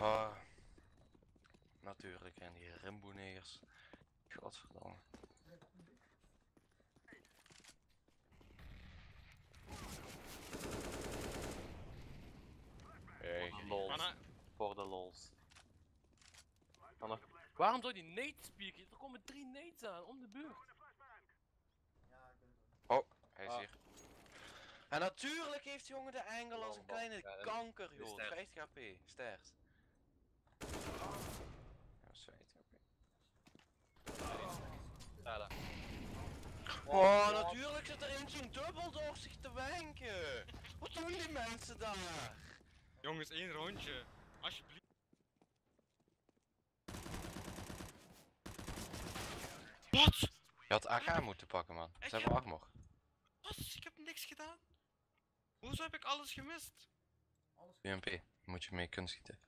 Oh. Natuurlijk, en die Rimbo-negers. Godverdomme. Hey. Lols. Anna, Voor de lols. Waarom zou die nate spieken? Er komen drie nates aan, om de beurt. Oh, hij is Ah. hier. En natuurlijk heeft die jongen de engel als een kleine kanker, joh. sterk. 50 HP, sterft. Ja, dat is 50 HP. ja, daar. Oh, er in dubbel door zich te wenken. Wat doen die mensen daar? Jongens, één rondje. Alsjeblieft. Wat? Je had AK moeten pakken, man. Ik Ze hebben heb- armor. Wat? Ik heb niks gedaan. Hoezo heb ik alles gemist? UMP, moet je mee kunnen schieten.